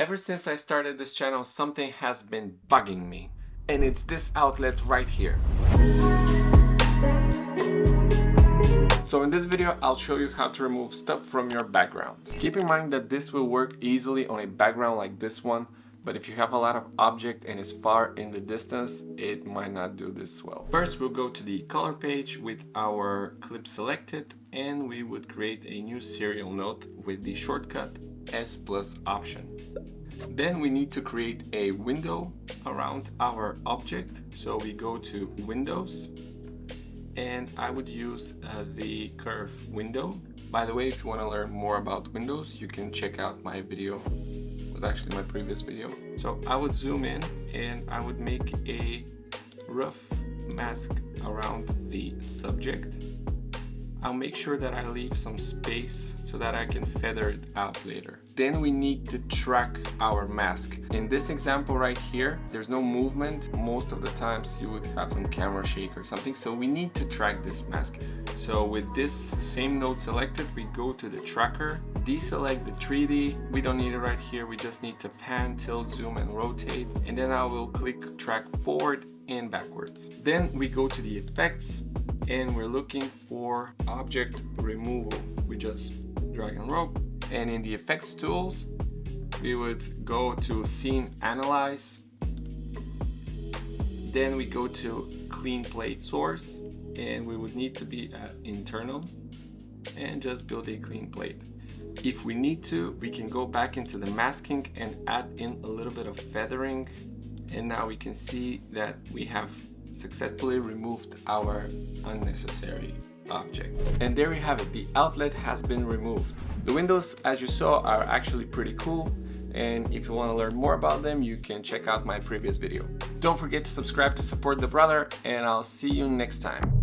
Ever since I started this channel, something has been bugging me, and it's this outlet right here. So in this video, I'll show you how to remove stuff from your background. Keep in mind that this will work easily on a background like this one, but if you have a lot of object and it's far in the distance, it might not do this well. First, we'll go to the color page with our clip selected and we would create a new serial node with the shortcut S plus option. Then we need to create a window around our object. So we go to Windows and I would use uh, the curve window. By the way, if you want to learn more about Windows, you can check out my video It was actually my previous video. So I would zoom in and I would make a rough mask around the subject. I'll make sure that I leave some space so that I can feather it out later. Then we need to track our mask. In this example right here, there's no movement. Most of the times you would have some camera shake or something. So we need to track this mask. So with this same node selected, we go to the tracker, deselect the 3D. We don't need it right here. We just need to pan, tilt, zoom, and rotate. And then I will click track forward and backwards. Then we go to the effects and we're looking for object removal. We just drag and drop and in the effects tools we would go to scene analyze then we go to clean plate source and we would need to be at internal and just build a clean plate if we need to we can go back into the masking and add in a little bit of feathering and now we can see that we have successfully removed our unnecessary object. And there you have it, the outlet has been removed. The windows, as you saw, are actually pretty cool. And if you want to learn more about them, you can check out my previous video. Don't forget to subscribe to support the brother, and I'll see you next time.